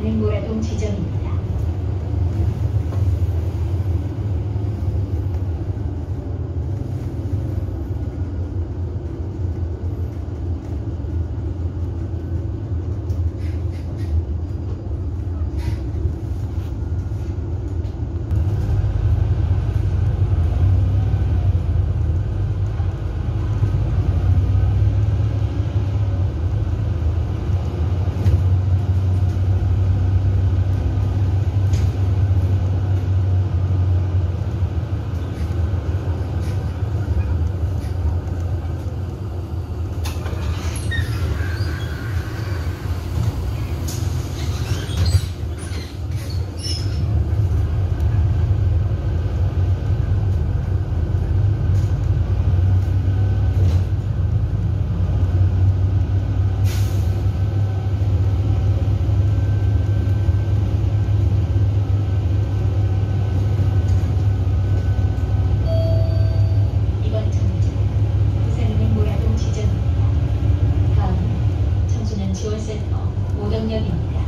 강릉 모라동 지점입니다. 어, 센터 오경역입니다.